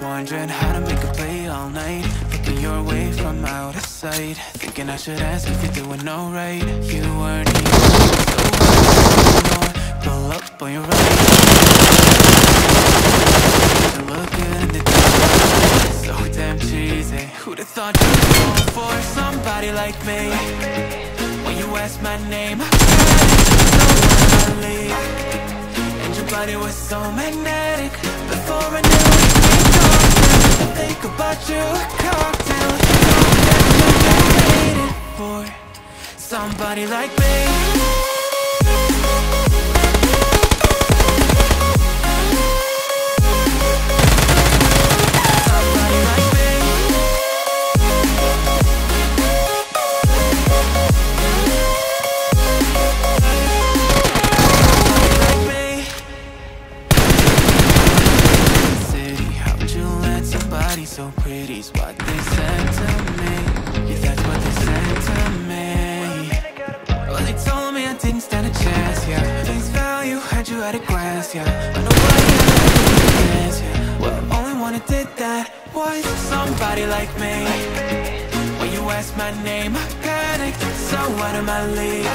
wondering how to make a play all night. Looking your way from out of sight. Thinking I should ask if you're doing alright. You weren't even Pull up on your right. Look good in the dark. So damn cheesy. Who'd have thought you'd fall for somebody like me? When you ask my name I and your body was so magnetic. Before I knew you, a cocktail. You waited for somebody like me so pretty's what they said to me. Yeah, that's what they said to me. Well, they told me I didn't stand a chance, yeah. Face value, had you at a glance, yeah. I know why you dance, yeah. Well, only one who did that was somebody like me. When you asked my name, I panicked So out of my league.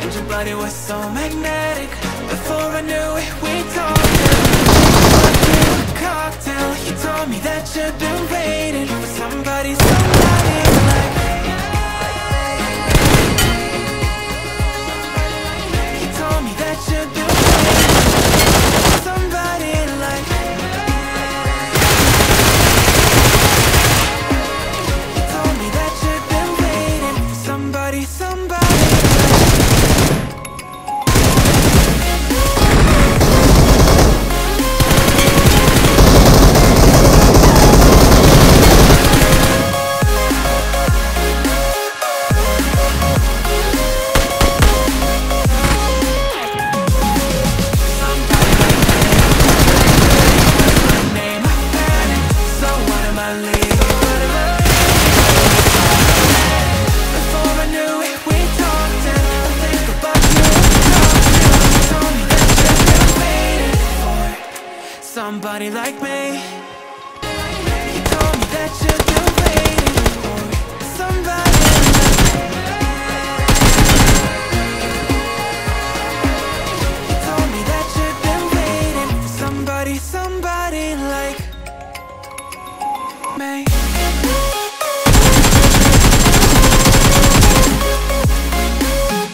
And your body was so magnetic. Before I knew it, we talked me that somebody like me.